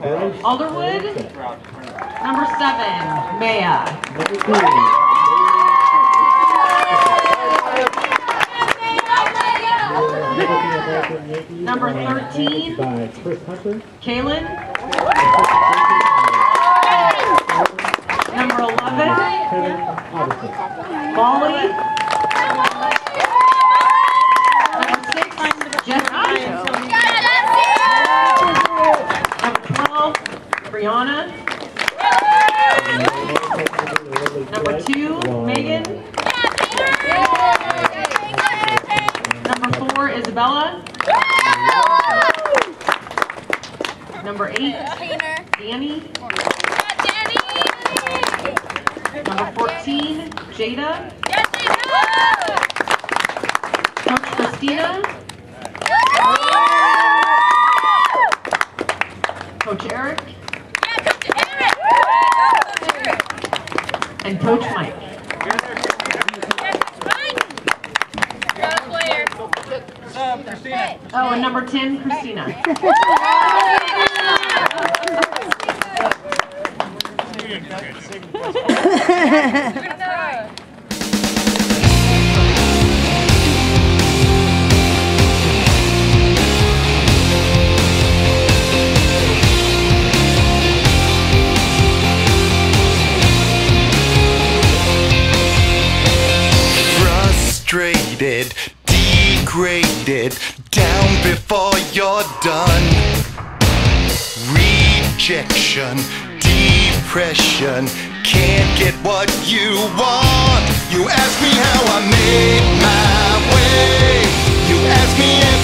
Alderwood. Number seven, Maya. Number 13, Kaylin. Number 11, Molly. two, Megan. Number four, Isabella. Number eight, Danny. Danny. Number 14, Jada. Yes, Jada. Coach Christina. Coach Eric. and Coach Mike. Oh, and number 10, Christina. before you're done. Rejection, depression, can't get what you want. You ask me how I made my way. You ask me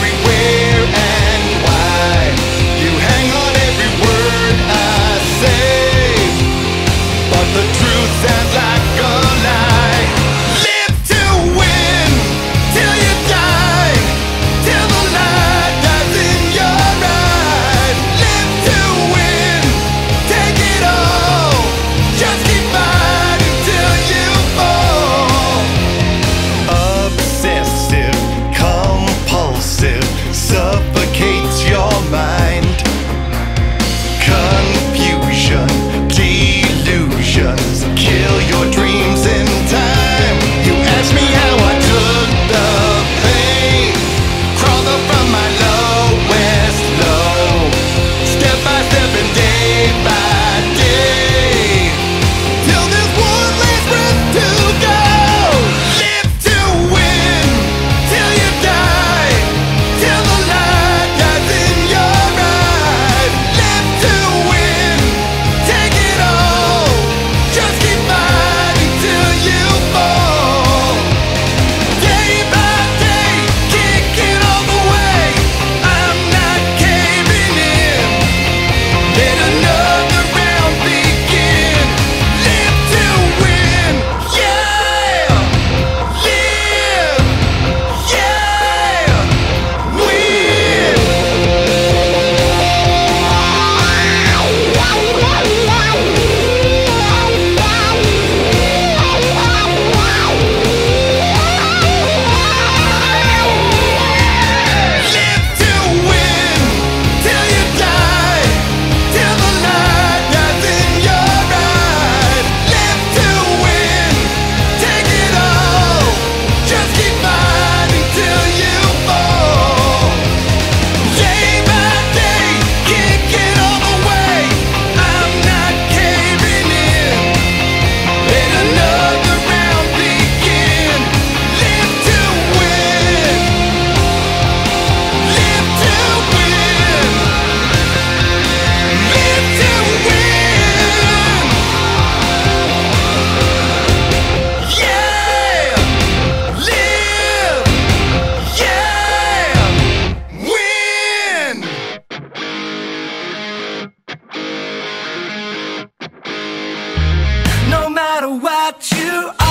you are.